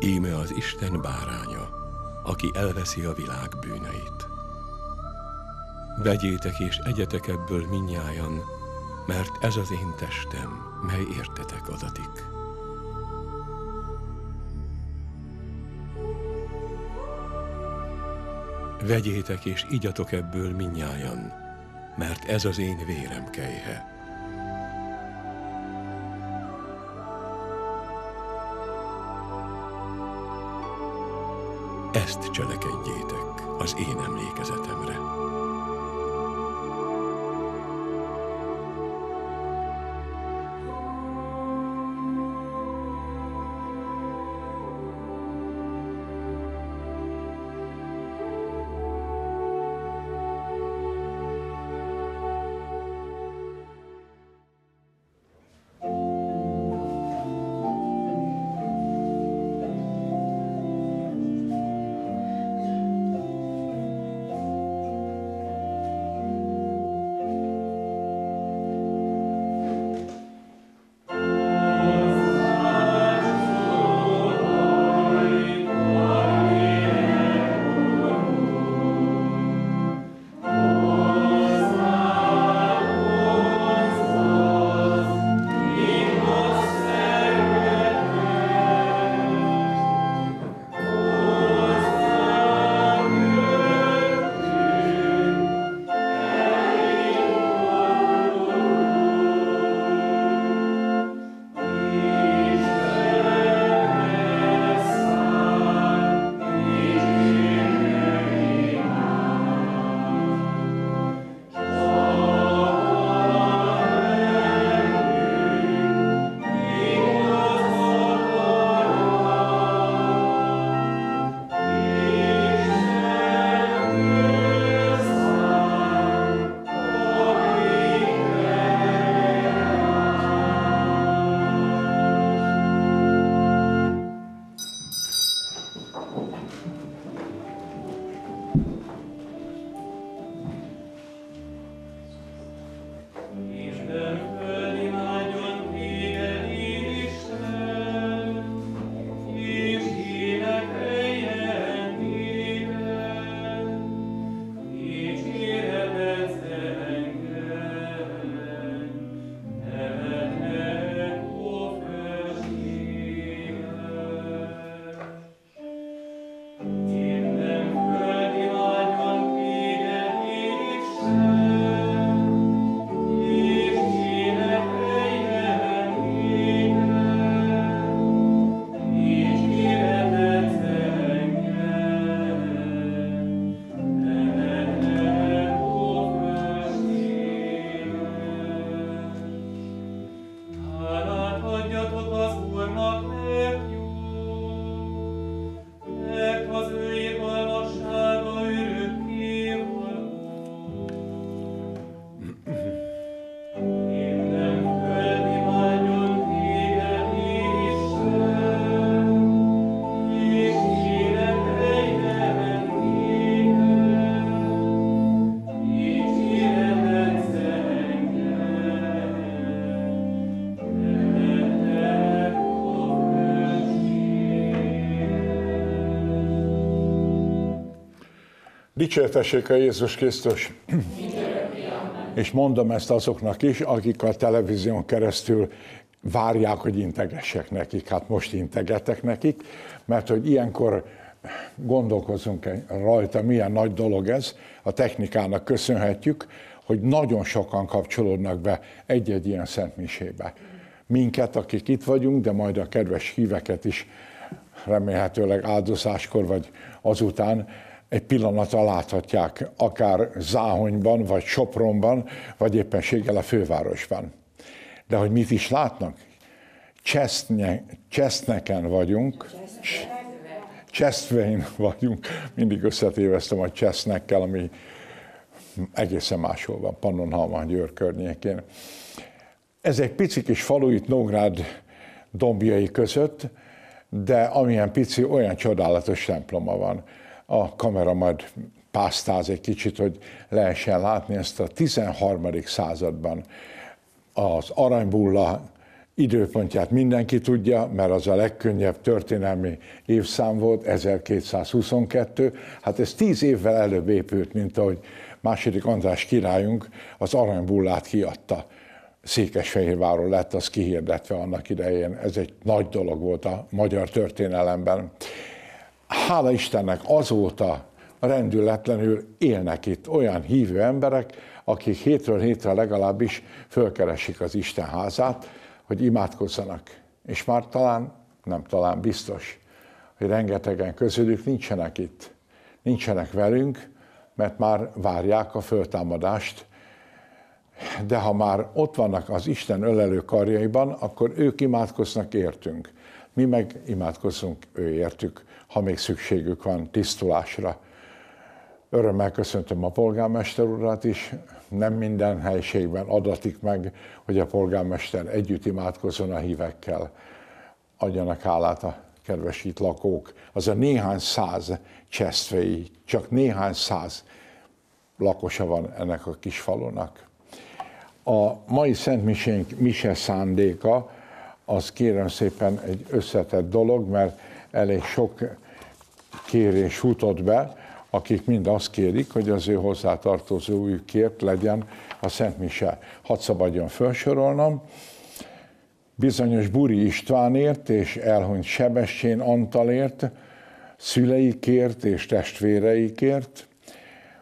Íme az Isten báránya, aki elveszi a világ bűneit. Vegyétek és egyetek ebből minnyájan, mert ez az én testem, mely értetek adatik. Vegyétek és igyatok ebből minnyájan, mert ez az én vérem kejhe. Én emlékezetemre. Dicsértessék a Jézus Krisztus! És mondom ezt azoknak is, akik a televízión keresztül várják, hogy integessek nekik. Hát most integetek nekik, mert hogy ilyenkor gondolkozunk rajta, milyen nagy dolog ez, a technikának köszönhetjük, hogy nagyon sokan kapcsolódnak be egy-egy ilyen szentmisébe. Minket, akik itt vagyunk, de majd a kedves híveket is remélhetőleg áldozáskor vagy azután egy pillanatra láthatják, akár Záhonyban, vagy Sopronban, vagy éppenséggel a fővárosban. De hogy mit is látnak? Cseszne, Cseszneken vagyunk, Csesztvein vagyunk, mindig összetéveztem a Csesznekkel, ami egészen máshol van, Pannonhalma Győr környékén. Ez egy pici kis falu itt Nógrád dombjai között, de amilyen pici, olyan csodálatos temploma van a kamera majd pásztáz egy kicsit, hogy lehessen látni ezt a 13. században az aranybulla időpontját mindenki tudja, mert az a legkönnyebb történelmi évszám volt, 1222. Hát ez tíz évvel előbb épült, mint ahogy második András királyunk az aranybullát kiadta. Székesfehérváron lett az kihirdetve annak idején. Ez egy nagy dolog volt a magyar történelemben. Hála Istennek azóta rendületlenül élnek itt olyan hívő emberek, akik hétről hétre legalábbis fölkeresik az Isten házát, hogy imádkozzanak. És már talán, nem talán biztos, hogy rengetegen közülük nincsenek itt, nincsenek velünk, mert már várják a föltámadást, de ha már ott vannak az Isten ölelő karjaiban, akkor ők imádkoznak értünk. Mi meg imádkozunk ő értük, ha még szükségük van tisztulásra. Örömmel köszöntöm a polgármester urat is, nem minden helységben adatik meg, hogy a polgármester együtt imádkozzon a hívekkel. Adjanak hálát a kedves itt lakók. Az a néhány száz csesztvei, csak néhány száz lakosa van ennek a kis falunak. A mai Szent Misénk mise szándéka, az kérem szépen egy összetett dolog, mert elég sok kérés futott be, akik mind azt kérik, hogy az ő hozzátartozójukért legyen a Szent Mise. Hadd szabadjon felsorolnom. Bizonyos Buri Istvánért és elhunyt Sebestyén Antalért, szüleikért és testvéreikért,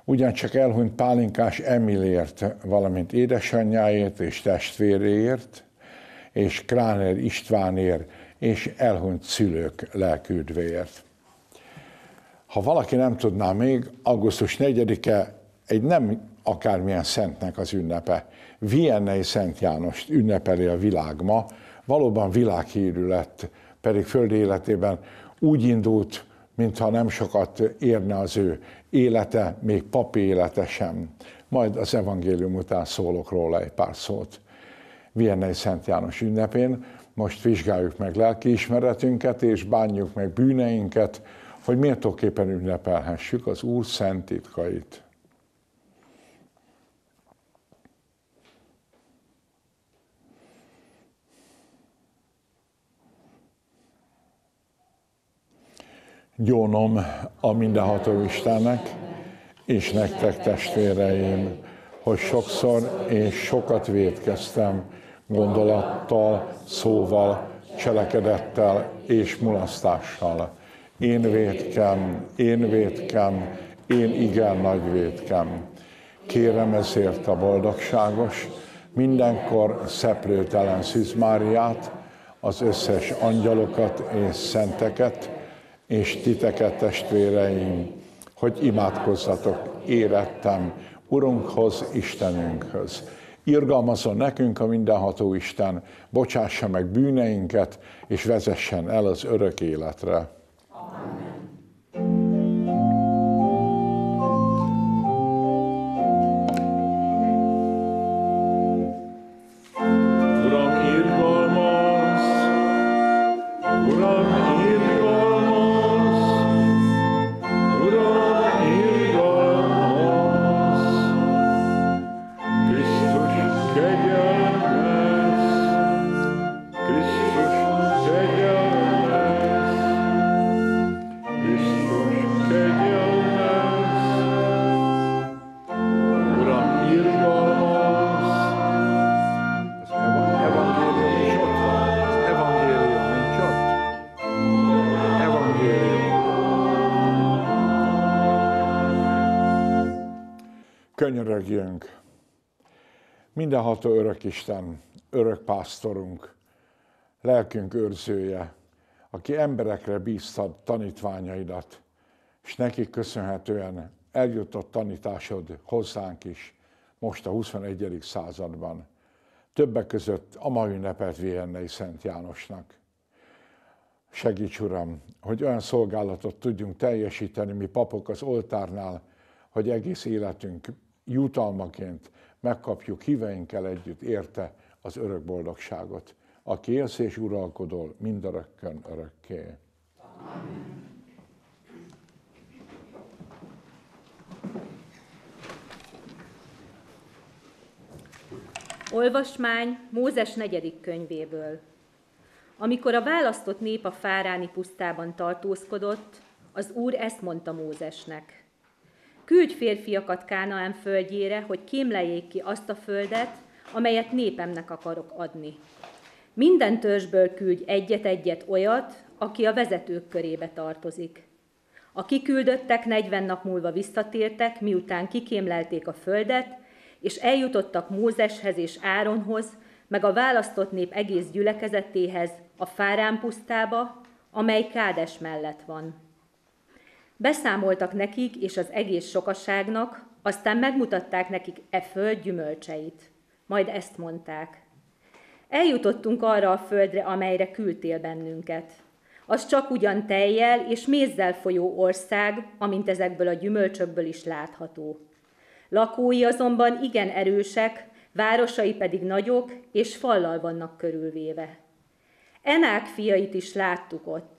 ugyancsak elhunyt Pálinkás Emilért, valamint édesanyjáért és testvéréért, és Kráner Istvánért, és elhunyt szülők lelküldvéért. Ha valaki nem tudná még, augusztus 4-e egy nem akármilyen szentnek az ünnepe. Viennei Szent Jánost ünnepeli a világ ma, valóban világhírű lett, pedig földi életében úgy indult, mintha nem sokat érne az ő élete, még papi élete sem. Majd az evangélium után szólok róla egy pár szót. Viennei Szent János ünnepén most vizsgáljuk meg lelkiismeretünket, és bánjuk meg bűneinket, hogy méltóképpen ünnepelhessük az Úr szent titkait. Gyónom a mindenható Istennek, és nektek testvéreim, hogy sokszor és sokat védkeztem gondolattal, szóval, cselekedettel és mulasztással én védkem, én védkem, én igen nagy védkem. Kérem ezért a boldogságos, mindenkor szeplőtelen Máriát, az összes angyalokat és szenteket, és titeket, testvéreim, hogy imádkozzatok érettem Urunkhoz, Istenünkhöz. Irgalmazon nekünk a mindenható Isten, bocsássa meg bűneinket, és vezessen el az örök életre. Könyörögjünk. Mindenható örök Isten, örök pásztorunk, lelkünk őrzője, aki emberekre bíztad tanítványaidat, és nekik köszönhetően eljutott tanításod hozzánk is, most a 21. században. Többek között a ma ünnepelt Viennei Szent Jánosnak. Segíts, Uram, hogy olyan szolgálatot tudjunk teljesíteni mi papok az oltárnál, hogy egész életünk jutalmaként megkapjuk híveinkkel együtt érte az örök boldogságot, aki élsz és uralkodol mindörökkön örökké. Amen. Olvasmány Mózes negyedik könyvéből. Amikor a választott nép a fáráni pusztában tartózkodott, az Úr ezt mondta Mózesnek. Küldj férfiakat Kánaán földjére, hogy kémleljék ki azt a földet, amelyet népemnek akarok adni. Minden törzsből küldj egyet-egyet olyat, aki a vezetők körébe tartozik. A kiküldöttek 40 nap múlva visszatértek, miután kikémlelték a földet, és eljutottak Mózeshez és Áronhoz, meg a választott nép egész gyülekezetéhez, a Fárán pusztába, amely Kádes mellett van. Beszámoltak nekik és az egész sokaságnak, aztán megmutatták nekik e föld gyümölcseit. Majd ezt mondták. Eljutottunk arra a földre, amelyre küldtél bennünket. Az csak ugyan tejjel és mézzel folyó ország, amint ezekből a gyümölcsökből is látható. Lakói azonban igen erősek, városai pedig nagyok, és fallal vannak körülvéve. Enák fiait is láttuk ott.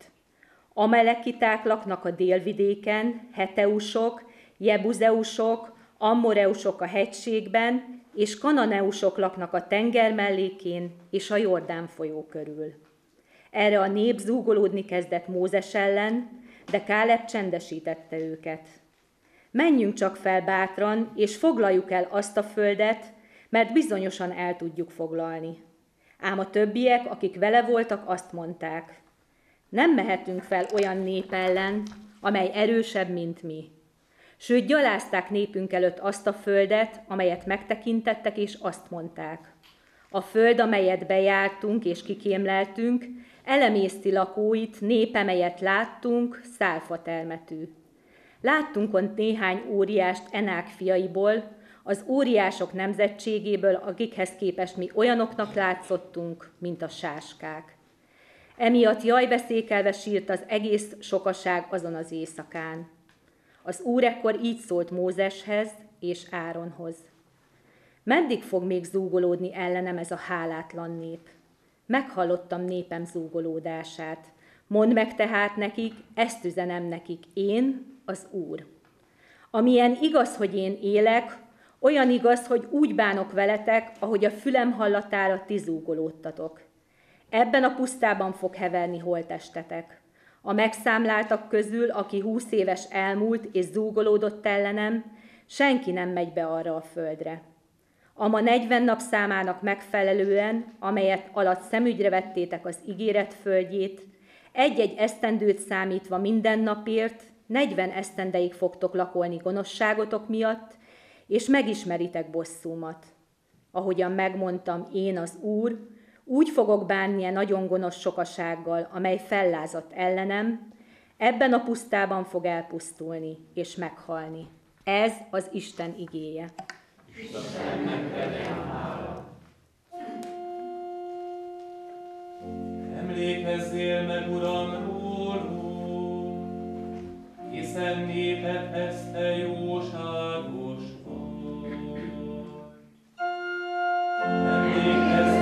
Amelekiták laknak a délvidéken, heteusok, jebuzeusok, ammoreusok a hegységben, és kananeusok laknak a tenger mellékén és a Jordán folyó körül. Erre a nép zúgolódni kezdett Mózes ellen, de Káleb csendesítette őket. Menjünk csak fel bátran, és foglaljuk el azt a földet, mert bizonyosan el tudjuk foglalni. Ám a többiek, akik vele voltak, azt mondták, nem mehetünk fel olyan nép ellen, amely erősebb, mint mi. Sőt, gyalázták népünk előtt azt a földet, amelyet megtekintettek, és azt mondták. A föld, amelyet bejártunk és kikémleltünk, elemészti lakóit, népe, melyet láttunk, szálfa termetű. Láttunk ott néhány óriást Enák fiaiból, az óriások nemzetségéből, akikhez képest mi olyanoknak látszottunk, mint a sáskák. Emiatt jajveszékelve sírt az egész sokaság azon az éjszakán. Az úr ekkor így szólt Mózeshez és Áronhoz. Meddig fog még zúgolódni ellenem ez a hálátlan nép? Meghallottam népem zúgolódását. Mondd meg tehát nekik, ezt üzenem nekik, én, az Úr. Amilyen igaz, hogy én élek, olyan igaz, hogy úgy bánok veletek, ahogy a fülem hallatára ti zúgolódtatok. Ebben a pusztában fog heverni holtestetek. A megszámláltak közül, aki húsz éves elmúlt és zúgolódott ellenem, senki nem megy be arra a földre. A ma 40 nap számának megfelelően, amelyet alatt szemügyre vettétek az ígéret földjét, egy-egy esztendőt számítva minden napért, 40 esztendeig fogtok lakolni gonoszságotok miatt, és megismeritek bosszúmat. Ahogyan megmondtam én az Úr, úgy fogok bánni a nagyon gonosz sokasággal, amely fellázadt ellenem, ebben a pusztában fog elpusztulni és meghalni. Ez az Isten igéje. Emlékezzél meg, Uram, rólunk, hiszen néped ezt jóságos vagy. Emlékezzél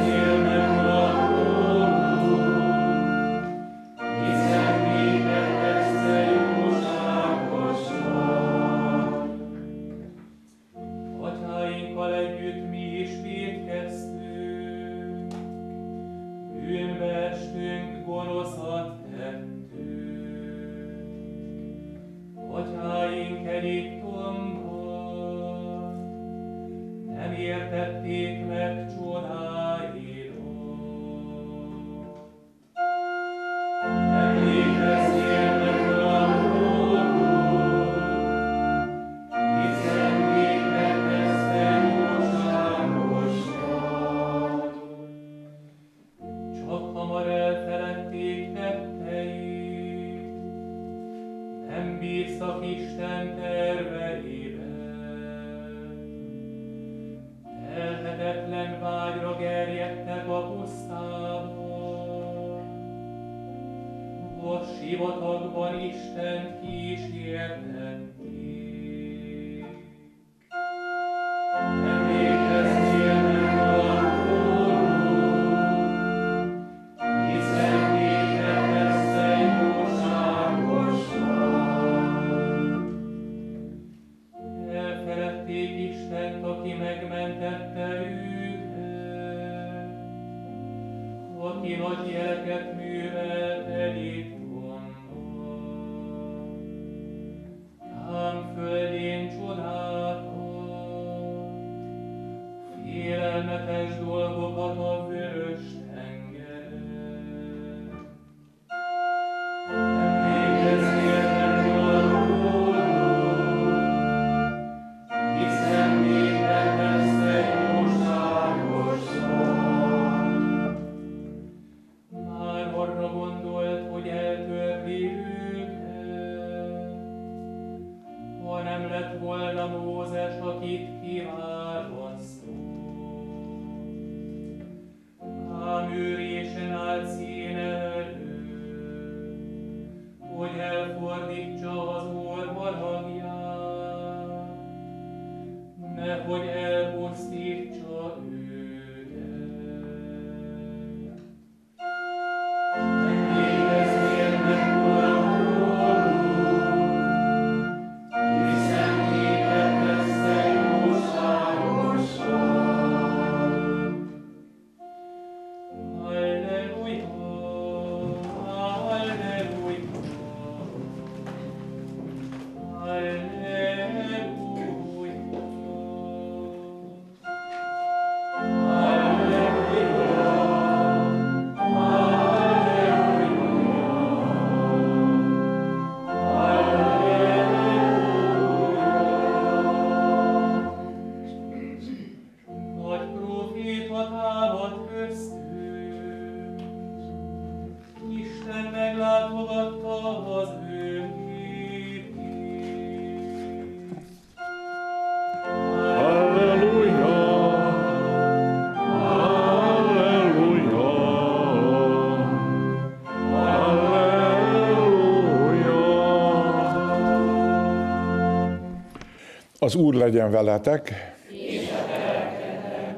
Az Úr legyen veletek!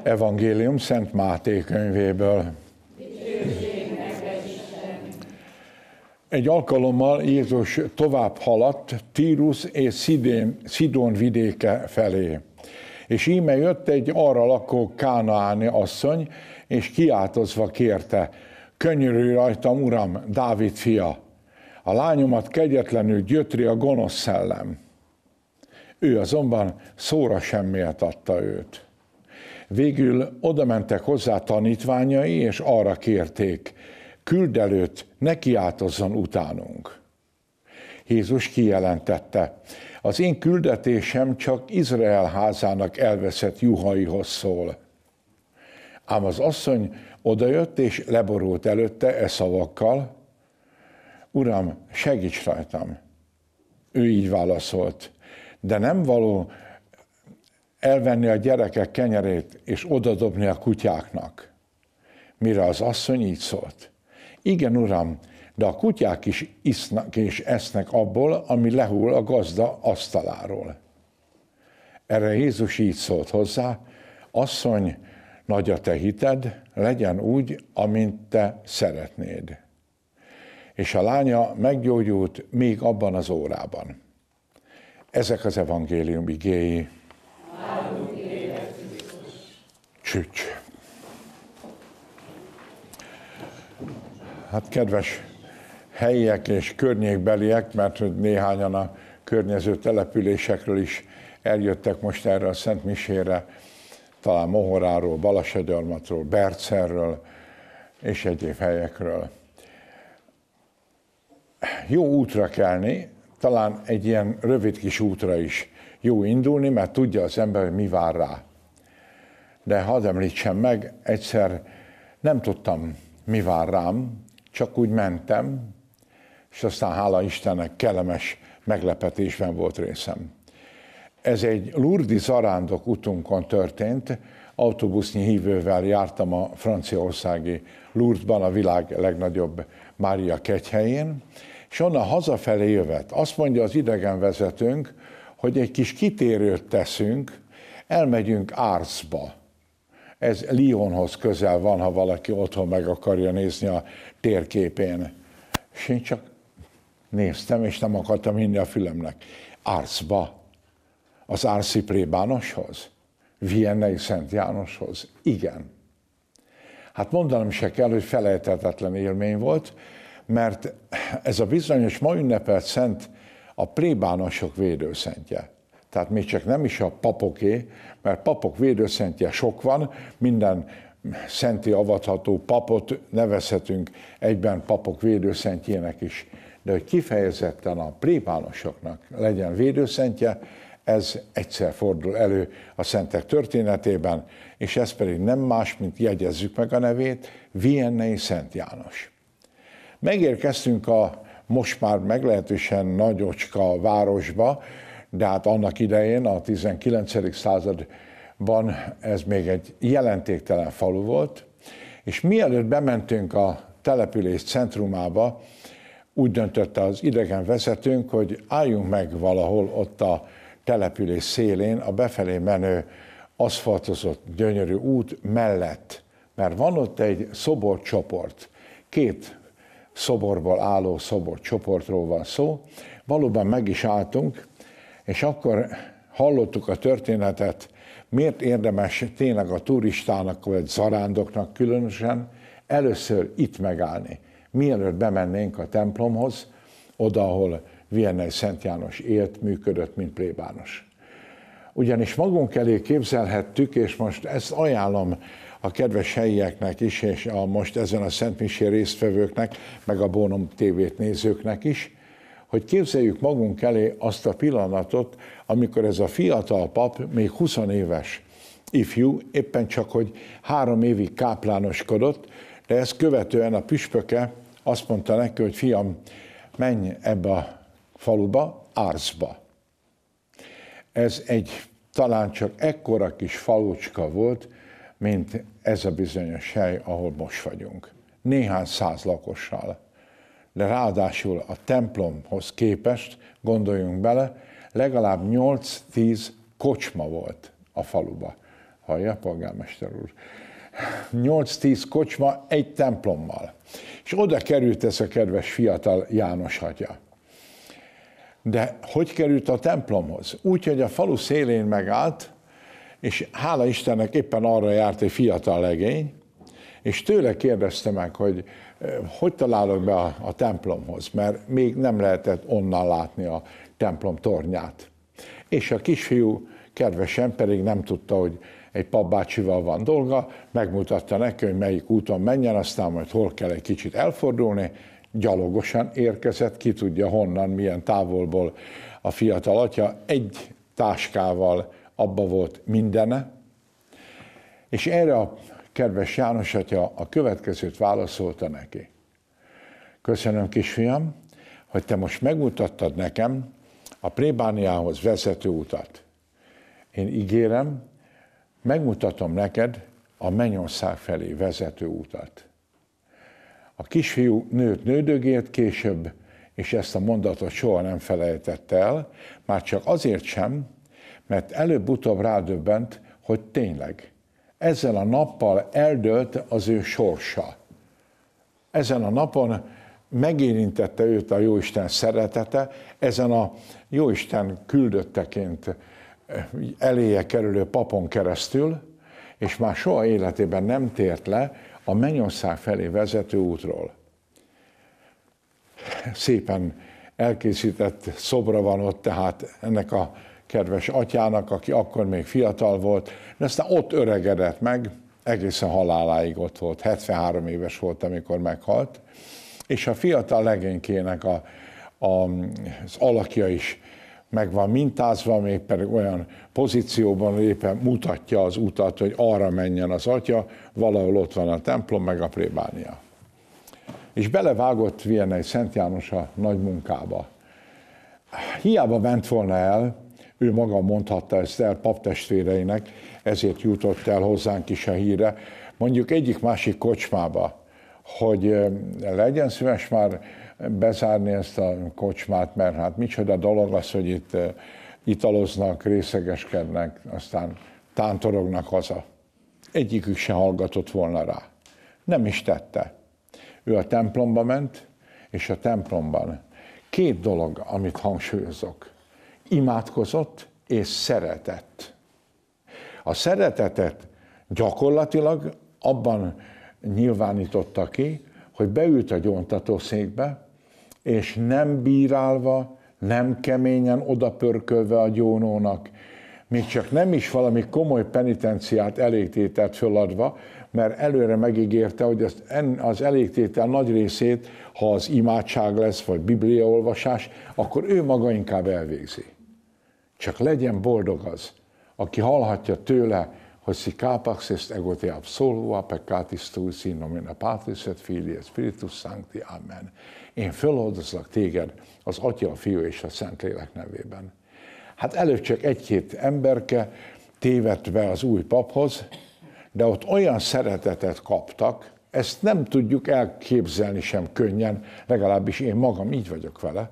Evangélium Szent Máté könyvéből. Egy alkalommal Jézus tovább haladt Tírus és Szidén, Szidón vidéke felé. És íme jött egy arra lakó kánaáni asszony, és kiáltozva kérte, könyörülj rajtam, uram, Dávid fia, a lányomat kegyetlenül gyötri a gonosz szellem. Ő azonban szóra sem méltatta őt. Végül oda mentek hozzá tanítványai, és arra kérték, küld előtt, ne kiáltozzon utánunk. Jézus kijelentette, az én küldetésem csak Izrael házának elveszett juhaihoz szól. Ám az asszony odajött és leborult előtte e szavakkal, Uram, segíts rajtam. Ő így válaszolt, de nem való elvenni a gyerekek kenyerét és odadobni a kutyáknak. Mire az asszony így szólt. Igen, uram, de a kutyák is isznak és esznek abból, ami lehull a gazda asztaláról. Erre Jézus így szólt hozzá, asszony, nagy a te hited, legyen úgy, amint te szeretnéd. És a lánya meggyógyult még abban az órában. Ezek az evangélium igéi. Csücs. Hát kedves helyiek és környékbeliek, mert hogy néhányan a környező településekről is eljöttek most erre a Szent Misére, talán Mohoráról, Balasagyarmatról, Bercerről és egyéb helyekről. Jó útra kelni, talán egy ilyen rövid kis útra is jó indulni, mert tudja az ember, hogy mi vár rá. De hadd említsem meg, egyszer nem tudtam, mi vár rám, csak úgy mentem, és aztán hála Istennek kellemes meglepetésben volt részem. Ez egy Lurdi zarándok utunkon történt, autóbusznyi hívővel jártam a franciaországi Lourdesban, a világ legnagyobb Mária kegyhelyén, és onnan hazafelé jövet. Azt mondja az idegenvezetőnk, hogy egy kis kitérőt teszünk, elmegyünk Árszba. Ez Lyonhoz közel van, ha valaki otthon meg akarja nézni a térképén. És én csak néztem, és nem akartam hinni a fülemnek. Árszba. Az Árszi plébánoshoz? Viennei Szent Jánoshoz? Igen. Hát mondanom se kell, hogy felejthetetlen élmény volt, mert ez a bizonyos ma ünnepelt szent a plébánosok védőszentje. Tehát még csak nem is a papoké, mert papok védőszentje sok van, minden szenti avatható papot nevezhetünk egyben papok védőszentjének is. De hogy kifejezetten a plébánosoknak legyen védőszentje, ez egyszer fordul elő a szentek történetében, és ez pedig nem más, mint jegyezzük meg a nevét, Viennei Szent János. Megérkeztünk a most már meglehetősen nagyocska városba, de hát annak idején, a 19. században ez még egy jelentéktelen falu volt, és mielőtt bementünk a település centrumába, úgy döntött az idegen vezetőnk, hogy álljunk meg valahol ott a település szélén, a befelé menő aszfaltozott gyönyörű út mellett, mert van ott egy szoborcsoport, két szoborból álló szoborcsoportról van szó, valóban meg is álltunk, és akkor hallottuk a történetet, miért érdemes tényleg a turistának vagy zarándoknak különösen először itt megállni, mielőtt bemennénk a templomhoz, oda, ahol Viennei Szent János élt, működött, mint plébános. Ugyanis magunk elé képzelhettük, és most ezt ajánlom a kedves helyieknek is, és a most ezen a Szent Misé résztvevőknek, meg a Bónom tévét nézőknek is, hogy képzeljük magunk elé azt a pillanatot, amikor ez a fiatal pap, még 20 éves ifjú, éppen csak, hogy három évig káplánoskodott, de ezt követően a püspöke azt mondta neki, hogy fiam, menj ebbe a faluba, Árzba. Ez egy talán csak ekkora kis falucska volt, mint ez a bizonyos hely, ahol most vagyunk. Néhány száz lakossal. De ráadásul a templomhoz képest, gondoljunk bele, legalább 8-10 kocsma volt a faluba. Hallja, polgármester úr? 8-10 kocsma egy templommal. És oda került ez a kedves fiatal János atya. De hogy került a templomhoz? Úgy, hogy a falu szélén megállt, és hála Istennek éppen arra járt egy fiatal legény, és tőle kérdezte meg, hogy eh, hogy találok be a, a templomhoz, mert még nem lehetett onnan látni a templom tornyát. És a kisfiú kedvesen pedig nem tudta, hogy egy papbácsival van dolga, megmutatta neki, hogy melyik úton menjen, aztán majd hol kell egy kicsit elfordulni, gyalogosan érkezett, ki tudja honnan, milyen távolból a fiatal atya, egy táskával abba volt mindene, és erre a kedves János atya a következőt válaszolta neki. Köszönöm, kisfiam, hogy te most megmutattad nekem a Prébániához vezető utat. Én ígérem, megmutatom neked a Mennyország felé vezető utat. A kisfiú nőt nődögélt később, és ezt a mondatot soha nem felejtette el, már csak azért sem, mert előbb-utóbb rádöbbent, hogy tényleg ezzel a nappal eldőlt az ő sorsa. Ezen a napon megérintette őt a Jóisten szeretete, ezen a Jóisten küldötteként eléje kerülő papon keresztül, és már soha életében nem tért le a Mennyország felé vezető útról. Szépen elkészített szobra van ott, tehát ennek a kedves atyának, aki akkor még fiatal volt, de aztán ott öregedett meg, egészen haláláig ott volt, 73 éves volt, amikor meghalt, és a fiatal legénykének a, a, az alakja is meg van mintázva, még pedig olyan pozícióban éppen mutatja az utat, hogy arra menjen az atya, valahol ott van a templom, meg a plébánia. És belevágott Viennei Szent János a nagy munkába. Hiába ment volna el, ő maga mondhatta ezt el paptestvéreinek, ezért jutott el hozzánk is a híre, mondjuk egyik-másik kocsmába, hogy legyen szíves már bezárni ezt a kocsmát, mert hát micsoda dolog az, hogy itt italoznak, részegeskednek, aztán tántorognak haza. Egyikük se hallgatott volna rá. Nem is tette. Ő a templomba ment, és a templomban két dolog, amit hangsúlyozok imádkozott és szeretett. A szeretetet gyakorlatilag abban nyilvánította ki, hogy beült a gyóntatószékbe, és nem bírálva, nem keményen odapörkölve a gyónónak, még csak nem is valami komoly penitenciát elégtételt föladva, mert előre megígérte, hogy az, elégtétel nagy részét, ha az imádság lesz, vagy bibliaolvasás, akkor ő maga inkább elvégzi. Csak legyen boldog az, aki hallhatja tőle, hogy si capax est ego te absolva peccatis tuis in nomine Patris et Filii Spiritus Sancti. Amen. Én föloldozlak téged az Atya, a Fiú és a Szentlélek nevében. Hát előbb csak egy-két emberke tévedve az új paphoz, de ott olyan szeretetet kaptak, ezt nem tudjuk elképzelni sem könnyen, legalábbis én magam így vagyok vele,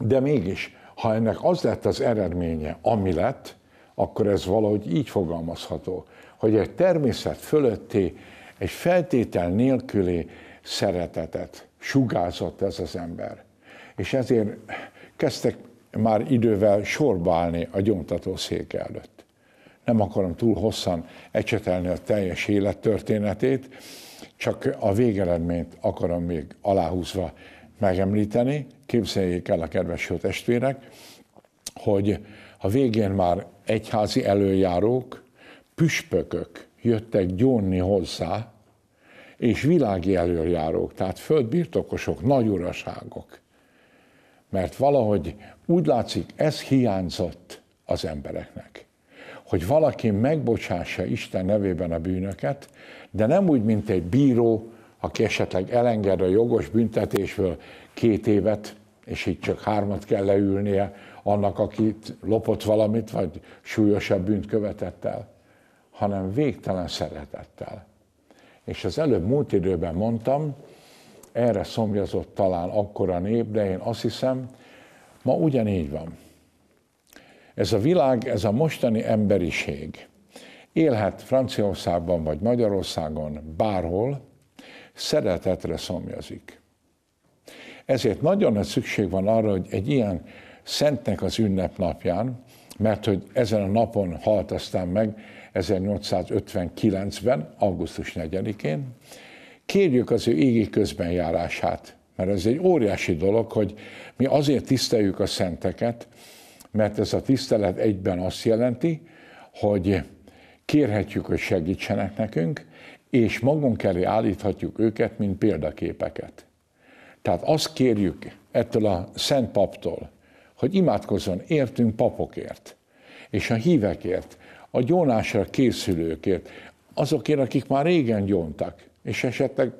de mégis, ha ennek az lett az eredménye, ami lett, akkor ez valahogy így fogalmazható, hogy egy természet fölötti, egy feltétel nélküli szeretetet sugázott ez az ember. És ezért kezdtek már idővel sorba a gyóntatószék előtt. Nem akarom túl hosszan ecsetelni a teljes élettörténetét, csak a végeredményt akarom még aláhúzva megemlíteni. Képzeljék el a kedves jó testvérek, hogy a végén már egyházi előjárók, püspökök jöttek gyónni hozzá, és világi előjárók, tehát földbirtokosok, nagyuraságok. Mert valahogy úgy látszik, ez hiányzott az embereknek. Hogy valaki megbocsássa Isten nevében a bűnöket, de nem úgy, mint egy bíró, aki esetleg elenged a jogos büntetésből két évet, és így csak hármat kell leülnie, annak, akit lopott valamit, vagy súlyosabb bűnt követett el, hanem végtelen szeretettel. És az előbb múlt időben mondtam, erre szomjazott talán akkora nép, de én azt hiszem, ma ugyanígy van. Ez a világ, ez a mostani emberiség élhet Franciaországban vagy Magyarországon, bárhol, szeretetre szomjazik. Ezért nagyon nagy szükség van arra, hogy egy ilyen szentnek az ünnepnapján, mert hogy ezen a napon halt aztán meg 1859-ben, augusztus 4-én, kérjük az ő égi közbenjárását, mert ez egy óriási dolog, hogy mi azért tiszteljük a szenteket, mert ez a tisztelet egyben azt jelenti, hogy kérhetjük, hogy segítsenek nekünk, és magunk elé állíthatjuk őket, mint példaképeket. Tehát azt kérjük ettől a szent paptól, hogy imádkozzon értünk papokért, és a hívekért, a gyónásra készülőkért, azokért, akik már régen gyóntak, és esetleg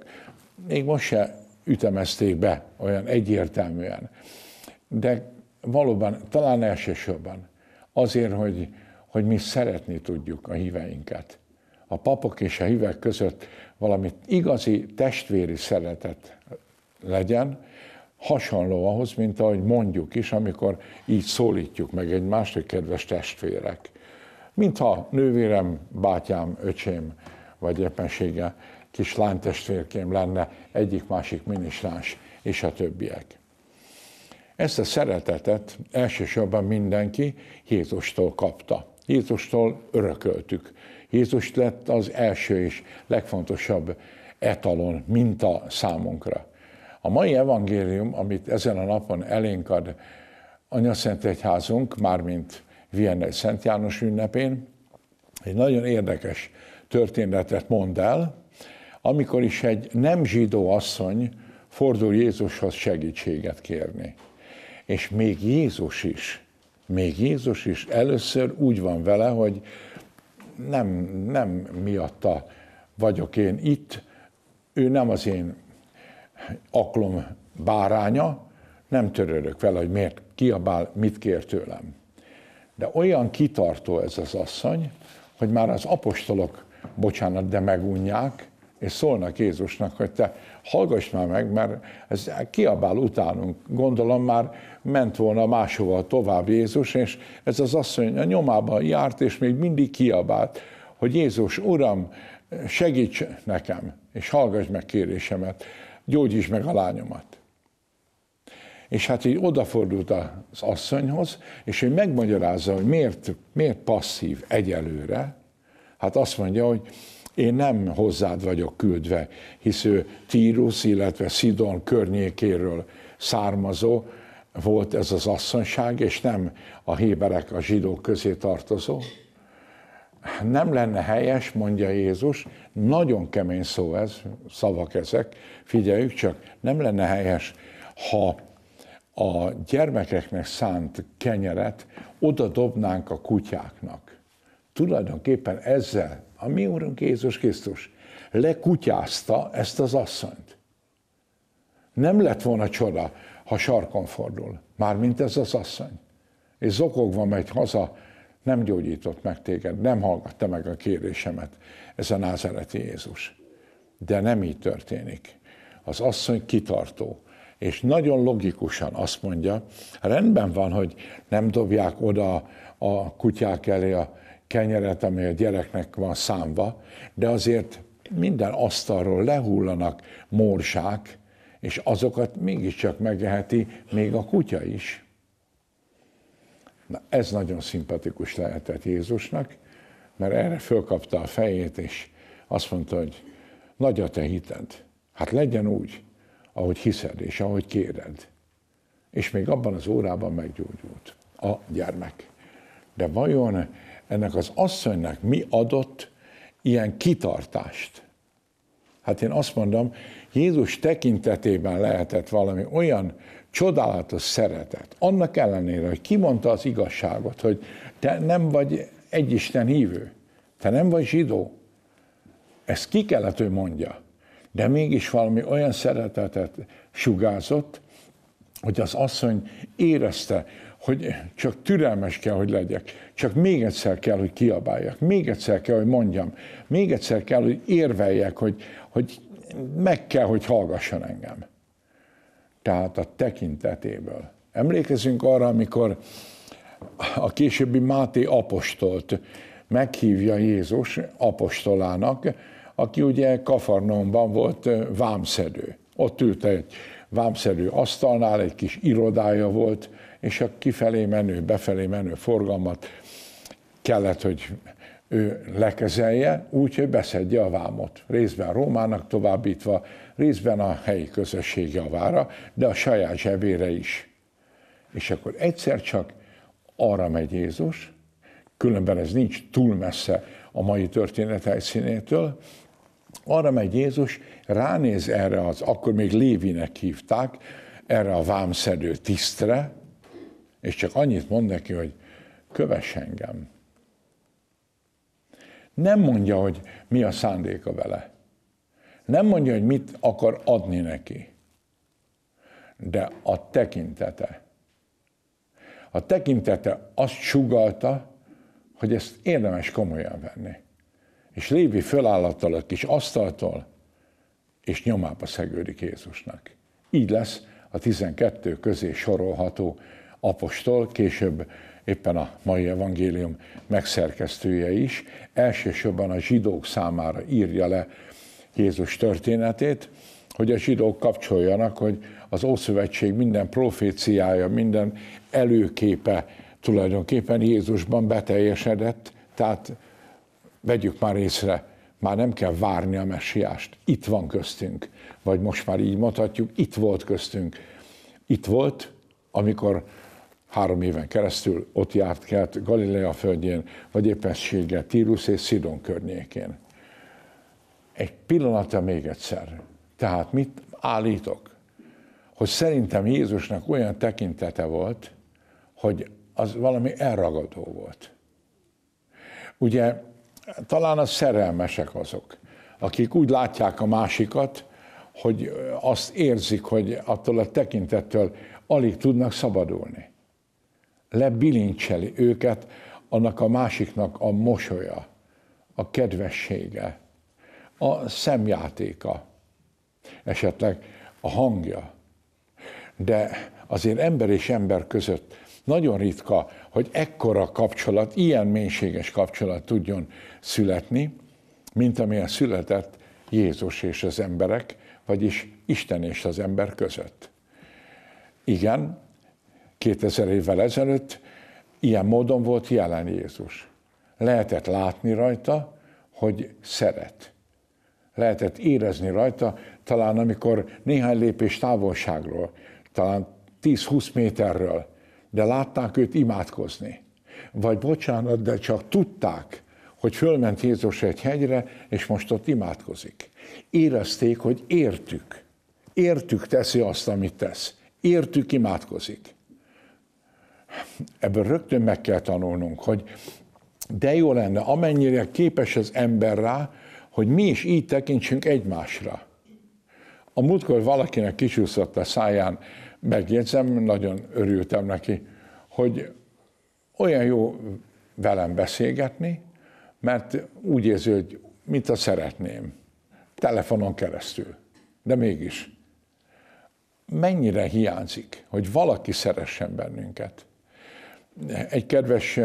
még most se ütemezték be olyan egyértelműen. De valóban, talán elsősorban azért, hogy, hogy mi szeretni tudjuk a híveinket. A papok és a hívek között valami igazi testvéri szeretet legyen, hasonló ahhoz, mint ahogy mondjuk is, amikor így szólítjuk meg egymást, hogy kedves testvérek. Mintha nővérem, bátyám, öcsém, vagy éppensége kis lánytestvérkém lenne, egyik-másik minisztráns, és a többiek. Ezt a szeretetet elsősorban mindenki Jézustól kapta. Jézustól örököltük. Jézus lett az első és legfontosabb etalon, minta számunkra. A mai evangélium, amit ezen a napon elénk ad Anyaszent Egyházunk, mármint Vienna Szent János ünnepén, egy nagyon érdekes történetet mond el, amikor is egy nem zsidó asszony fordul Jézushoz segítséget kérni. És még Jézus is, még Jézus is először úgy van vele, hogy nem, nem miatta vagyok én itt, ő nem az én aklom báránya, nem törődök vele, hogy miért kiabál, mit kér tőlem. De olyan kitartó ez az asszony, hogy már az apostolok, bocsánat, de megunják, és szólnak Jézusnak, hogy te hallgass már meg, mert ez kiabál utánunk. Gondolom már ment volna máshova tovább Jézus, és ez az asszony a nyomában járt, és még mindig kiabált, hogy Jézus, Uram, segíts nekem, és hallgass meg kérésemet gyógyíts meg a lányomat. És hát így odafordult az asszonyhoz, és ő megmagyarázza, hogy miért, miért passzív egyelőre. Hát azt mondja, hogy én nem hozzád vagyok küldve, hisz ő Tírus, illetve Szidon környékéről származó volt ez az asszonyság, és nem a héberek, a zsidók közé tartozó. Nem lenne helyes, mondja Jézus, nagyon kemény szó ez, szavak ezek, figyeljük csak, nem lenne helyes, ha a gyermekeknek szánt kenyeret oda dobnánk a kutyáknak. Tulajdonképpen ezzel a mi Úrunk Jézus Krisztus lekutyázta ezt az asszonyt. Nem lett volna csoda, ha sarkon fordul, mármint ez az asszony. És zokogva megy haza, nem gyógyított meg téged, nem hallgatta meg a kérésemet, ez a názereti Jézus. De nem így történik. Az asszony kitartó, és nagyon logikusan azt mondja, rendben van, hogy nem dobják oda a kutyák elé a kenyeret, ami a gyereknek van számva, de azért minden asztalról lehullanak morsák, és azokat mégiscsak megeheti még a kutya is. Na, ez nagyon szimpatikus lehetett Jézusnak, mert erre fölkapta a fejét, és azt mondta, hogy nagy a te hited. Hát legyen úgy, ahogy hiszed, és ahogy kéred. És még abban az órában meggyógyult a gyermek. De vajon ennek az asszonynak mi adott ilyen kitartást? Hát én azt mondom, Jézus tekintetében lehetett valami olyan csodálatos szeretet. Annak ellenére, hogy kimondta az igazságot, hogy te nem vagy egy Isten hívő, te nem vagy zsidó. Ezt ki kellett, hogy mondja. De mégis valami olyan szeretetet sugázott, hogy az asszony érezte, hogy csak türelmes kell, hogy legyek, csak még egyszer kell, hogy kiabáljak, még egyszer kell, hogy mondjam, még egyszer kell, hogy érveljek, hogy, hogy meg kell, hogy hallgasson engem. Tehát a tekintetéből. Emlékezünk arra, amikor a későbbi Máté apostolt meghívja Jézus apostolának, aki ugye Kafarnaumban volt vámszedő. Ott ült egy vámszedő asztalnál, egy kis irodája volt, és a kifelé menő, befelé menő forgalmat kellett, hogy ő lekezelje, úgy, hogy beszedje a vámot. Részben Rómának továbbítva, részben a helyi közösség javára, de a saját zsebére is. És akkor egyszer csak arra megy Jézus, különben ez nincs túl messze a mai történet helyszínétől, arra megy Jézus, ránéz erre az, akkor még Lévinek hívták, erre a vámszedő tisztre, és csak annyit mond neki, hogy kövess engem. Nem mondja, hogy mi a szándéka vele. Nem mondja, hogy mit akar adni neki. De a tekintete. A tekintete azt sugalta, hogy ezt érdemes komolyan venni. És Lévi fölállattal a kis asztaltól, és nyomába szegődik Jézusnak. Így lesz a 12 közé sorolható apostol, később éppen a mai evangélium megszerkesztője is, elsősorban a zsidók számára írja le Jézus történetét, hogy a zsidók kapcsoljanak, hogy az Ószövetség minden proféciája, minden előképe tulajdonképpen Jézusban beteljesedett, tehát vegyük már észre, már nem kell várni a messiást. Itt van köztünk. Vagy most már így mondhatjuk, itt volt köztünk. Itt volt, amikor három éven keresztül ott járt kelt Galilea földjén, vagy éppenséggel Tírus és Szidon környékén. Egy pillanatra még egyszer. Tehát mit állítok? Hogy szerintem Jézusnak olyan tekintete volt, hogy az valami elragadó volt. Ugye talán a szerelmesek azok, akik úgy látják a másikat, hogy azt érzik, hogy attól a tekintettől alig tudnak szabadulni lebilincseli őket annak a másiknak a mosolya, a kedvessége, a szemjátéka, esetleg a hangja. De azért ember és ember között nagyon ritka, hogy ekkora kapcsolat, ilyen mélységes kapcsolat tudjon születni, mint amilyen született Jézus és az emberek, vagyis Isten és az ember között. Igen, 2000 évvel ezelőtt ilyen módon volt jelen Jézus. Lehetett látni rajta, hogy szeret. Lehetett érezni rajta, talán amikor néhány lépés távolságról, talán 10-20 méterről, de látták őt imádkozni. Vagy bocsánat, de csak tudták, hogy fölment Jézus egy hegyre, és most ott imádkozik. Érezték, hogy értük. Értük teszi azt, amit tesz. Értük imádkozik. Ebből rögtön meg kell tanulnunk, hogy de jó lenne, amennyire képes az ember rá, hogy mi is így tekintsünk egymásra. A múltkor valakinek kisúszott a száján, megjegyzem, nagyon örültem neki, hogy olyan jó velem beszélgetni, mert úgy érzi, hogy mint a szeretném, telefonon keresztül. De mégis, mennyire hiányzik, hogy valaki szeressen bennünket. Egy kedves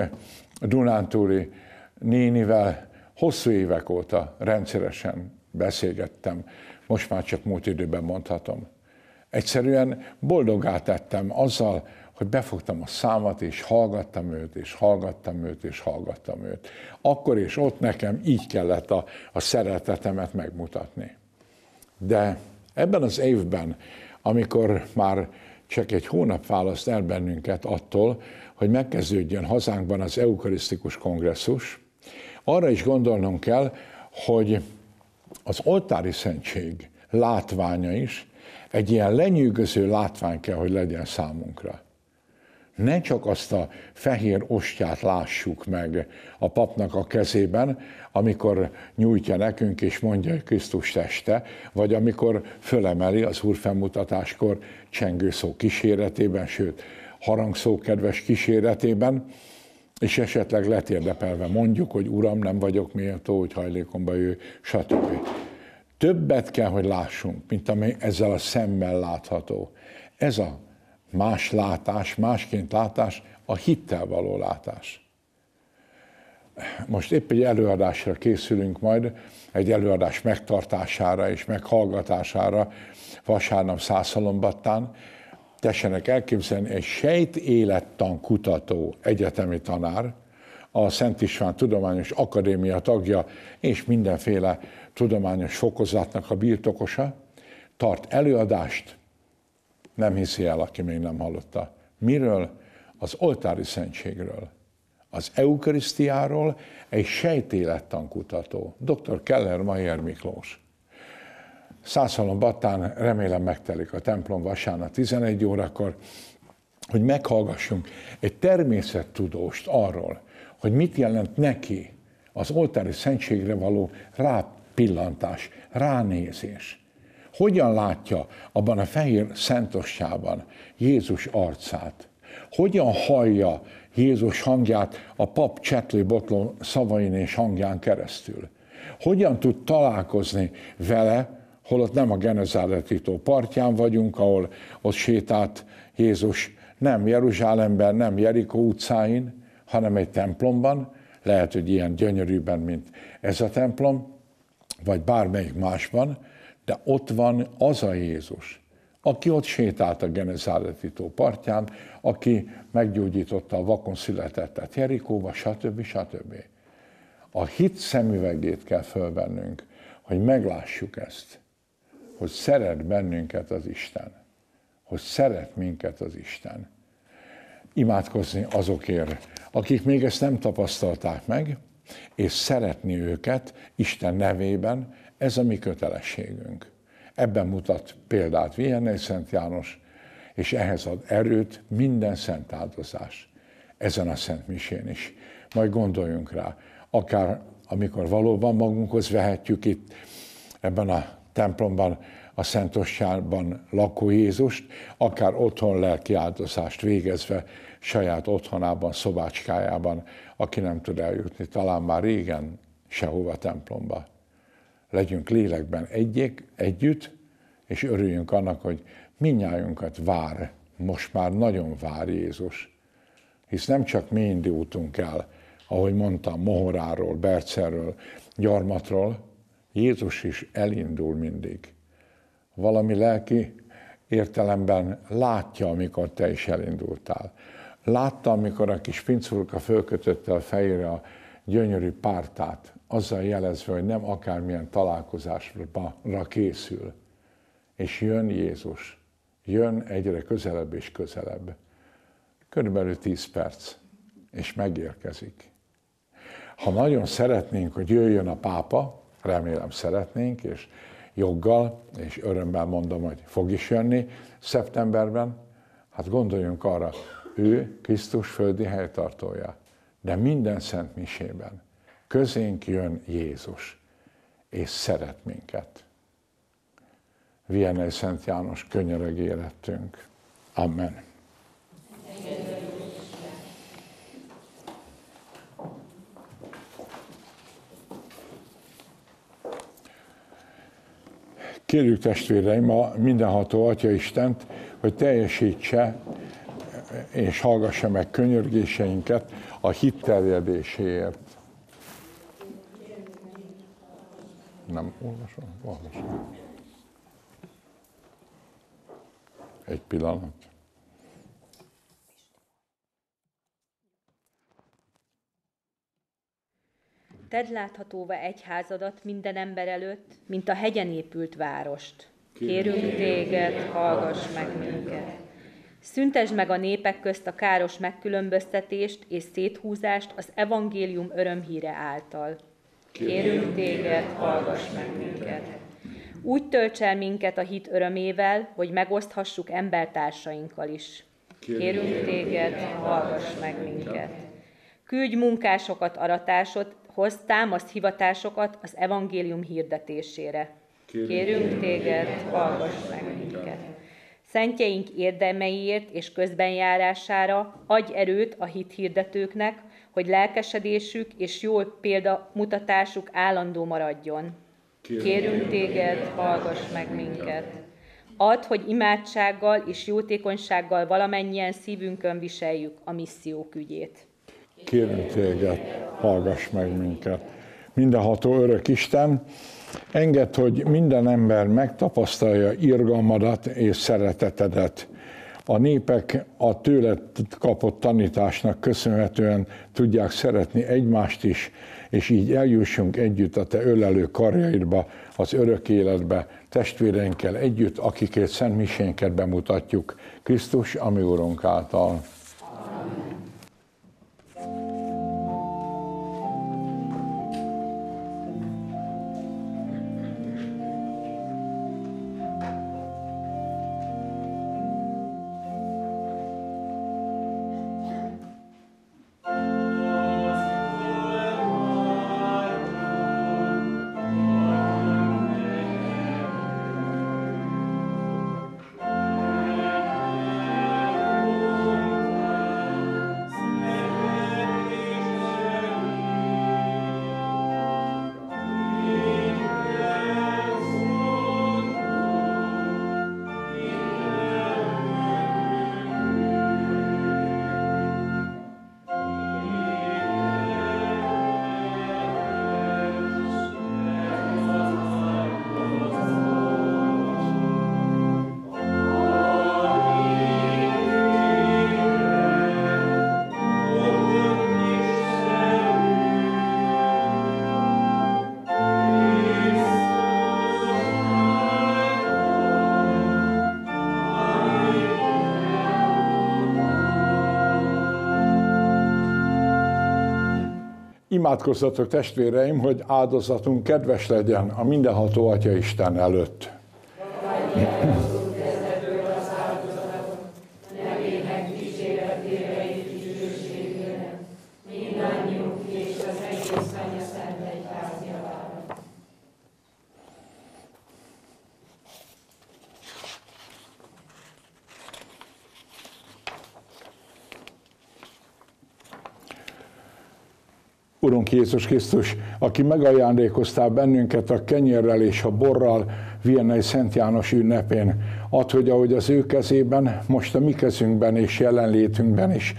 Dunántúri nénivel hosszú évek óta rendszeresen beszélgettem, most már csak múlt időben mondhatom. Egyszerűen boldogá tettem azzal, hogy befogtam a számat, és hallgattam őt, és hallgattam őt, és hallgattam őt. Akkor és ott nekem így kellett a, a szeretetemet megmutatni. De ebben az évben, amikor már csak egy hónap választ el bennünket attól, hogy megkezdődjön hazánkban az eukarisztikus kongresszus, arra is gondolnunk kell, hogy az oltári szentség látványa is egy ilyen lenyűgöző látvány kell, hogy legyen számunkra. Ne csak azt a fehér ostját lássuk meg a papnak a kezében, amikor nyújtja nekünk és mondja, hogy Krisztus teste, vagy amikor fölemeli az úr felmutatáskor csengő szó kíséretében, sőt, harangszó kedves kíséretében, és esetleg letérdepelve mondjuk, hogy Uram, nem vagyok méltó, hogy hajlékomba ő, stb. Többet kell, hogy lássunk, mint ami ezzel a szemmel látható. Ez a más látás, másként látás, a hittel való látás. Most épp egy előadásra készülünk majd, egy előadás megtartására és meghallgatására vasárnap Szászalombattán. Tessenek elképzelni, egy sejt élettan kutató egyetemi tanár, a Szent István Tudományos Akadémia tagja és mindenféle tudományos fokozatnak a birtokosa, tart előadást nem hiszi el, aki még nem hallotta. Miről? Az oltári szentségről. Az eukarisztiáról egy sejtélettankutató, dr. Keller Mayer Miklós. Szászalon Batán remélem megtelik a templom vasárnap 11 órakor, hogy meghallgassunk egy természettudóst arról, hogy mit jelent neki az oltári szentségre való rápillantás, ránézés. Hogyan látja abban a fehér szentossában Jézus arcát? Hogyan hallja Jézus hangját a pap csetlő botló szavain és hangján keresztül? Hogyan tud találkozni vele, holott nem a Genezáreti partján vagyunk, ahol ott sétált Jézus nem Jeruzsálemben, nem Jerikó utcáin, hanem egy templomban, lehet, hogy ilyen gyönyörűben, mint ez a templom, vagy bármelyik másban, de ott van az a Jézus, aki ott sétált a Genezáreti tó partján, aki meggyógyította a vakon születettet Jerikóba, stb. stb. A hit szemüvegét kell fölvennünk, hogy meglássuk ezt, hogy szeret bennünket az Isten, hogy szeret minket az Isten. Imádkozni azokért, akik még ezt nem tapasztalták meg, és szeretni őket Isten nevében, ez a mi kötelességünk. Ebben mutat példát Vianney Szent János, és ehhez ad erőt minden szent áldozás. Ezen a Szent Misén is. Majd gondoljunk rá, akár amikor valóban magunkhoz vehetjük itt ebben a templomban, a Szent Ostyában lakó Jézust, akár otthon lelki áldozást végezve, saját otthonában, szobácskájában, aki nem tud eljutni, talán már régen sehova templomba legyünk lélekben egyek, együtt, és örüljünk annak, hogy minnyájunkat vár, most már nagyon vár Jézus. Hisz nem csak mi indultunk el, ahogy mondtam, Mohoráról, Bercerről, Gyarmatról, Jézus is elindul mindig. Valami lelki értelemben látja, amikor te is elindultál. Látta, amikor a kis pincurka fölkötötte a fejére a gyönyörű pártát, azzal jelezve, hogy nem akármilyen találkozásra készül. És jön Jézus, jön egyre közelebb és közelebb. Körülbelül 10 perc, és megérkezik. Ha nagyon szeretnénk, hogy jöjjön a pápa, remélem szeretnénk, és joggal, és örömmel mondom, hogy fog is jönni szeptemberben, hát gondoljunk arra, ő Krisztus földi helytartója, de minden szent misében közénk jön Jézus, és szeret minket. Vianney Szent János könyörög életünk. Amen. Kérjük testvéreim a mindenható Atya Istent, hogy teljesítse és hallgassa meg könyörgéseinket a hit terjedéséért. Nem olvasom? Olvasom. Egy pillanat. Tedd láthatóvá egyházadat minden ember előtt, mint a hegyen épült várost. Kérünk téged, hallgass meg minket. Szüntesd meg a népek közt a káros megkülönböztetést és széthúzást az evangélium örömhíre által. Kérünk téged, hallgass meg minket. Úgy tölts el minket a hit örömével, hogy megoszthassuk embertársainkkal is. Kérünk téged, hallgass meg minket. Küldj munkásokat aratásod, hoz támaszt hivatásokat az evangélium hirdetésére. Kérünk téged, hallgass meg minket. Szentjeink érdemeiért és közbenjárására adj erőt a hit hirdetőknek, hogy lelkesedésük és jó példamutatásuk állandó maradjon. Kérünk téged, hallgass meg minket. Add, hogy imádsággal és jótékonysággal valamennyien szívünkön viseljük a missziók ügyét. Kérünk téged, hallgass meg minket. Mindenható örök Isten, enged, hogy minden ember megtapasztalja irgalmadat és szeretetedet. A népek a tőled kapott tanításnak köszönhetően tudják szeretni egymást is, és így eljussunk együtt a Te ölelő karjaidba, az örök életbe, testvéreinkkel együtt, akikért szent misénket bemutatjuk, Krisztus, ami Úrunk által. Imádkozzatok testvéreim, hogy áldozatunk kedves legyen a mindenható Atya Isten előtt. Urunk Jézus Krisztus, aki megajándékoztál bennünket a kenyérrel és a borral Viennei Szent János ünnepén. Add, hogy ahogy az ő kezében, most a mi kezünkben és jelenlétünkben is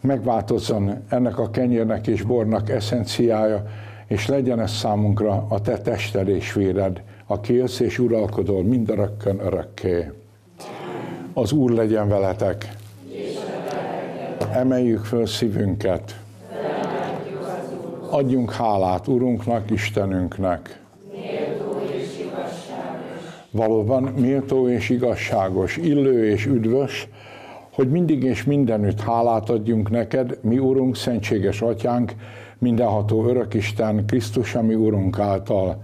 megváltozzon ennek a kenyérnek és bornak eszenciája, és legyen ez számunkra a te tested és véred, aki élsz és uralkodol mindörökkön örökké. Az Úr legyen veletek. Emeljük föl szívünket Adjunk hálát Urunknak, Istenünknek. Valóban méltó és igazságos, illő és üdvös, hogy mindig és mindenütt hálát adjunk neked, mi Urunk, Szentséges Atyánk, mindenható Örökisten, Krisztus, ami Urunk által,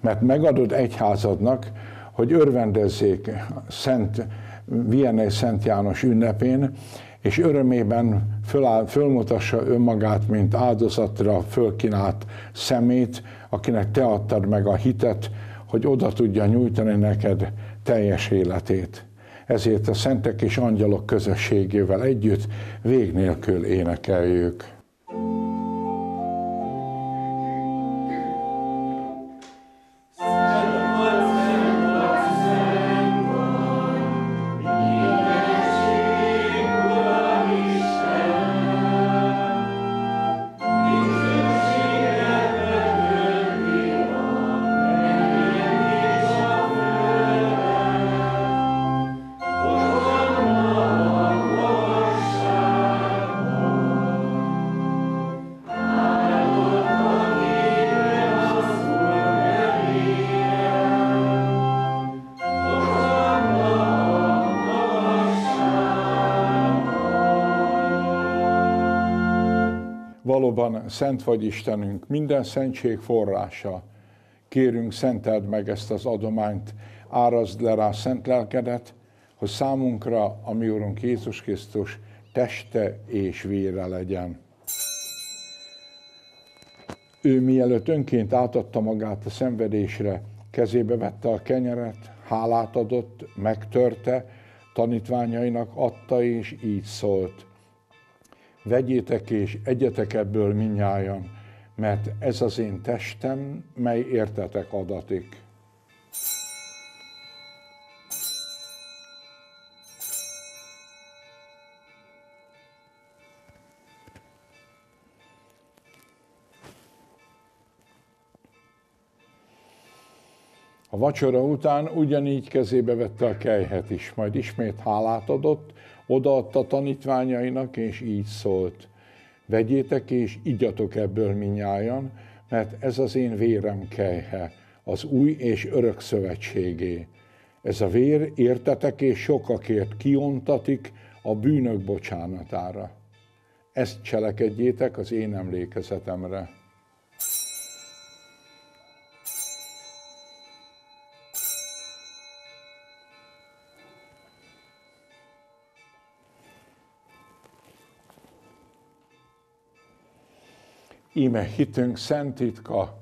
mert megadod egyházadnak, hogy örvendezzék Szent Vianney Szent János ünnepén, és örömében föláll, fölmutassa önmagát, mint áldozatra fölkínált szemét, akinek te adtad meg a hitet, hogy oda tudja nyújtani neked teljes életét. Ezért a szentek és angyalok közösségével együtt vég nélkül énekeljük. Szent vagy Istenünk, minden szentség forrása. Kérünk, szenteld meg ezt az adományt, árazd le rá szent lelkedet, hogy számunkra, a mi Urunk Jézus Krisztus teste és vére legyen. Ő mielőtt önként átadta magát a szenvedésre, kezébe vette a kenyeret, hálát adott, megtörte, tanítványainak adta, és így szólt – vegyétek és egyetek ebből minnyájan, mert ez az én testem, mely értetek adatik. A vacsora után ugyanígy kezébe vette a kejhet is, majd ismét hálát adott, odaadta tanítványainak, és így szólt. Vegyétek és igyatok ebből minnyájan, mert ez az én vérem kejhe, az új és örök szövetségé. Ez a vér értetek és sokakért kiontatik a bűnök bocsánatára. Ezt cselekedjétek az én emlékezetemre. Íme hitünk szent titka.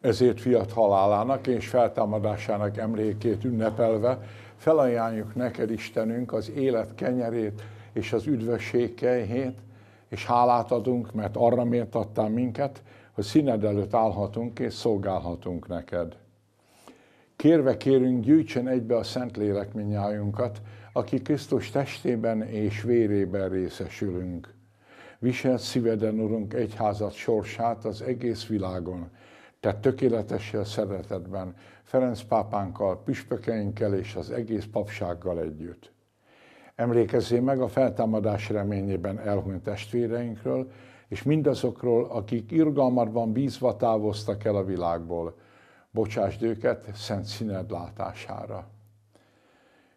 Ezért fiat halálának és feltámadásának emlékét ünnepelve felajánljuk neked, Istenünk, az élet kenyerét és az üdvösség kejhét, és hálát adunk, mert arra méltattál minket, hogy színed előtt állhatunk és szolgálhatunk neked. Kérve kérünk, gyűjtsen egybe a Szentlélek minnyájunkat, aki Krisztus testében és vérében részesülünk. Viselt szíveden, Urunk, egyházat sorsát az egész világon, te tökéletessel szeretetben, Ferenc pápánkkal, püspökeinkkel és az egész papsággal együtt. Emlékezzél meg a feltámadás reményében elhunyt testvéreinkről, és mindazokról, akik irgalmadban bízva távoztak el a világból, bocsásd őket szent színed látására.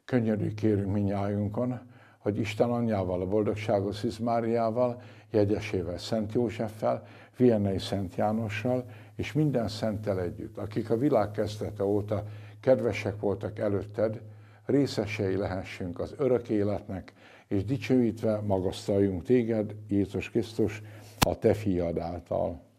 Könyörű kérünk minnyájunkon, hogy Isten anyjával, a boldogságos Szűz Máriával, jegyesével, Szent Józseffel, Viennei Szent Jánossal, és minden szenttel együtt, akik a világ kezdete óta kedvesek voltak előtted, részesei lehessünk az örök életnek, és dicsőítve magasztaljunk téged, Jézus Krisztus, a te fiad által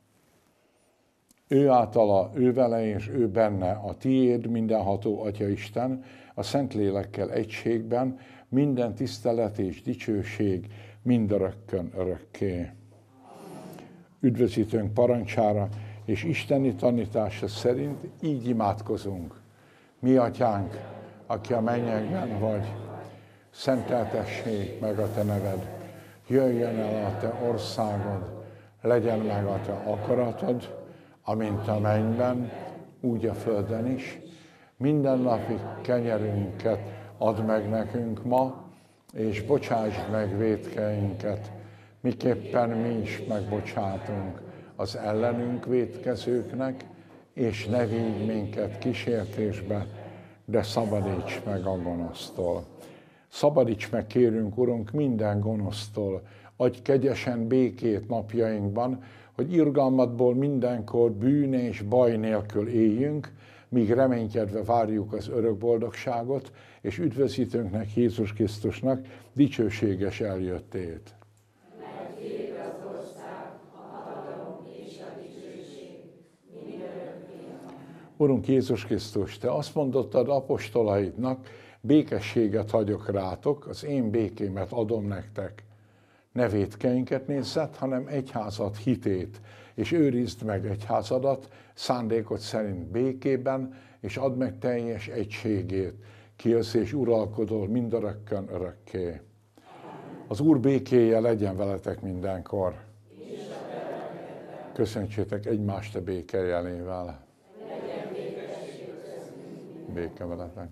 ő általa, ő vele és ő benne, a tiéd mindenható Atya Isten, a Szentlélekkel egységben, minden tisztelet és dicsőség mindörökkön örökké. Üdvözítőnk parancsára és isteni tanítása szerint így imádkozunk. Mi, Atyánk, aki a mennyekben vagy, szenteltessék meg a Te neved, jöjjön el a Te országod, legyen meg a Te akaratod, amint a mennyben, úgy a földön is. Minden napi kenyerünket Add meg nekünk ma, és bocsásd meg védkeinket, miképpen mi is megbocsátunk az ellenünk védkezőknek, és ne vigy minket kísértésbe, de szabadíts meg a gonosztól. Szabadíts meg, kérünk, Urunk, minden gonosztól, adj kegyesen békét napjainkban, hogy irgalmadból mindenkor bűn és baj nélkül éljünk, míg reménykedve várjuk az örök boldogságot, és üdvözítőnknek Jézus Krisztusnak dicsőséges eljöttét. Urunk Jézus Krisztus, Te azt mondottad apostolaidnak, békességet hagyok rátok, az én békémet adom nektek. Ne védkeinket nézzet, hanem egyházat hitét, és őrizd meg egyházadat szándékot szerint békében, és add meg teljes egységét, kielsz és uralkodol mindörökkön örökké. Az Úr békéje legyen veletek mindenkor. Köszöntsétek egymást a béke jelével. Béke veletek.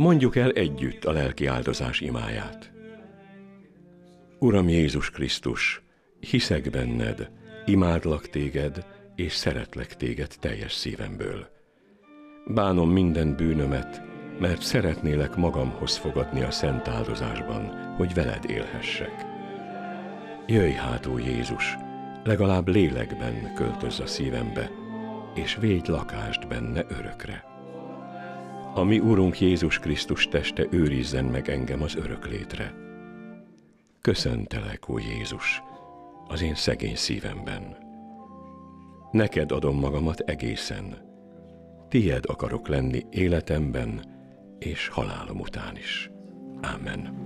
Mondjuk el együtt a lelki áldozás imáját. Uram Jézus Krisztus, hiszek benned, imádlak téged, és szeretlek téged teljes szívemből. Bánom minden bűnömet, mert szeretnélek magamhoz fogadni a szent áldozásban, hogy veled élhessek. Jöjj hát, ó Jézus, legalább lélekben költözz a szívembe, és védj lakást benne örökre. A mi Úrunk Jézus Krisztus teste őrizzen meg engem az örök létre. köszöntelek, ó Jézus, az én szegény szívemben. Neked adom magamat egészen, tied akarok lenni életemben és halálom után is. Amen.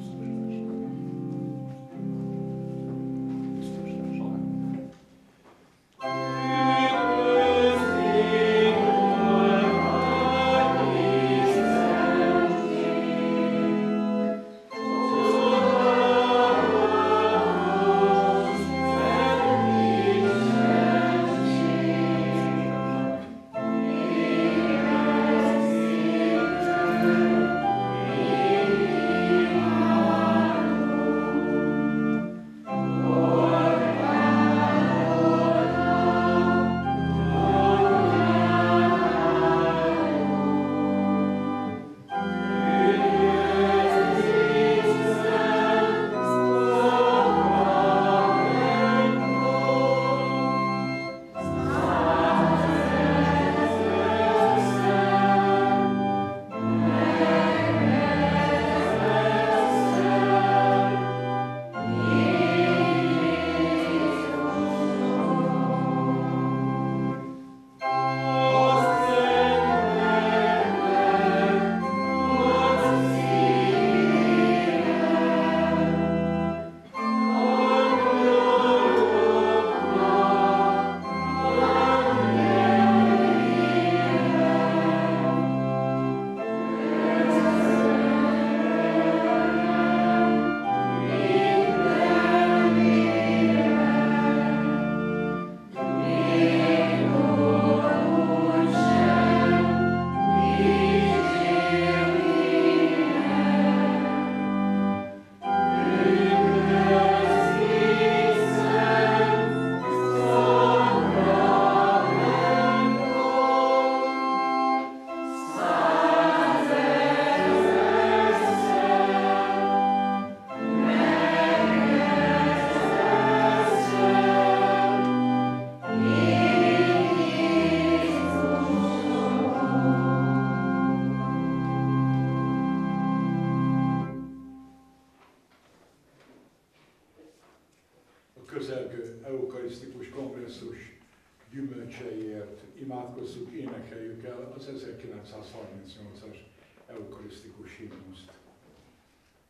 Eukarisztikus himnuszt.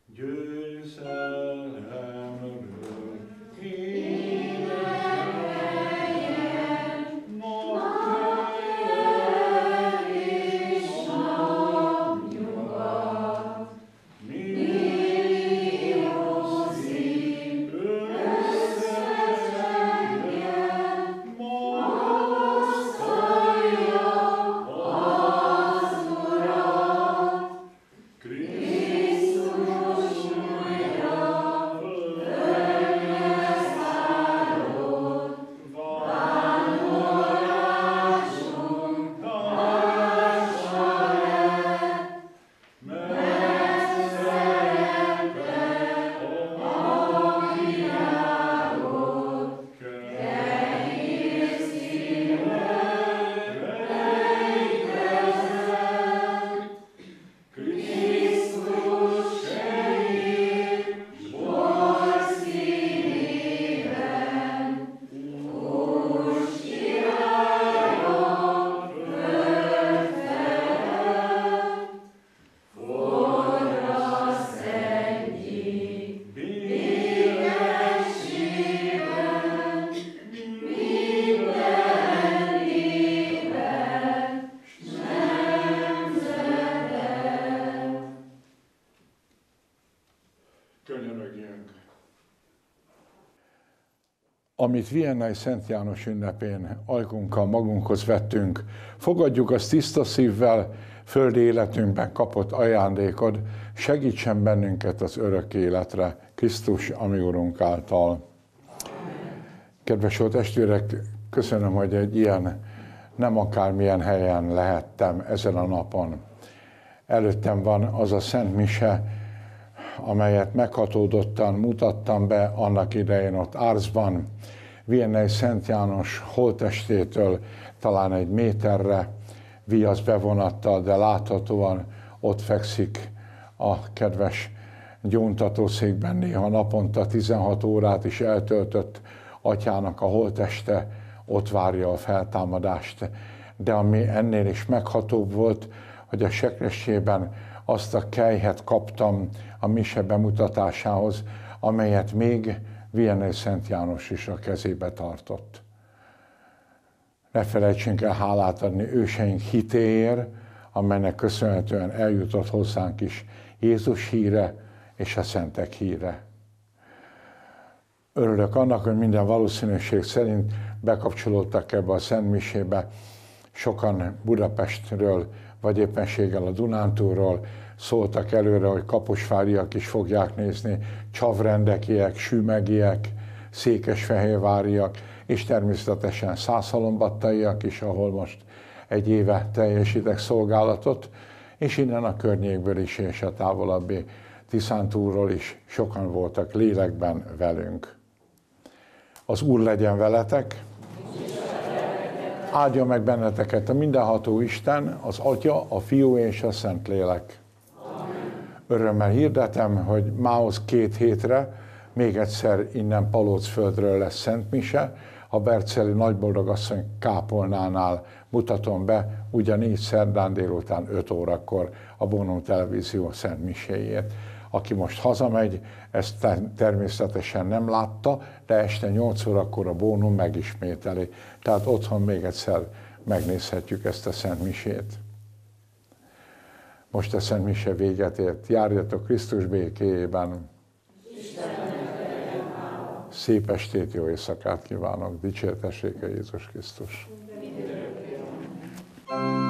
Győzelemről amit Viennai Szent János ünnepén ajkunkkal magunkhoz vettünk, fogadjuk azt tiszta szívvel, földi életünkben kapott ajándékod, segítsen bennünket az örök életre, Krisztus, ami Urunk által. Kedves jó testvérek, köszönöm, hogy egy ilyen, nem akármilyen helyen lehettem ezen a napon. Előttem van az a Szent Mise, amelyet meghatódottan mutattam be annak idején ott Árzban, Viennei Szent János holtestétől talán egy méterre viasz bevonattal, de láthatóan ott fekszik a kedves gyóntatószékben néha naponta 16 órát is eltöltött atyának a holteste, ott várja a feltámadást. De ami ennél is meghatóbb volt, hogy a sekressében azt a kejhet kaptam a mise bemutatásához, amelyet még Vianney Szent János is a kezébe tartott. Ne felejtsünk el hálát adni őseink hitéért, amelynek köszönhetően eljutott hozzánk is Jézus híre és a szentek híre. Örülök annak, hogy minden valószínűség szerint bekapcsolódtak ebbe a Szent Misébe sokan Budapestről, vagy éppenséggel a Dunántúról, szóltak előre, hogy kaposváriak is fogják nézni, csavrendekiek, sümegiek, székesfehérváriak, és természetesen szászalombattaiak is, ahol most egy éve teljesítek szolgálatot, és innen a környékből is, és a távolabbi Tiszántúról is sokan voltak lélekben velünk. Az Úr legyen veletek, áldja meg benneteket a mindenható Isten, az Atya, a Fiú és a Szentlélek. Örömmel hirdetem, hogy mához két hétre még egyszer innen Palócföldről lesz Szent Mise, a Berceli Nagyboldogasszony kápolnánál mutatom be ugyanígy szerdán délután 5 órakor a Bónum Televízió Szent Miséjét. Aki most hazamegy, ezt természetesen nem látta, de este 8 órakor a Bónum megismételi. Tehát otthon még egyszer megnézhetjük ezt a Szent Misét. Most a Szent Mise véget ért. Járjatok Krisztus békéjében. Szép estét, jó éjszakát kívánok. Dicsértessék Jézus Krisztus. thank you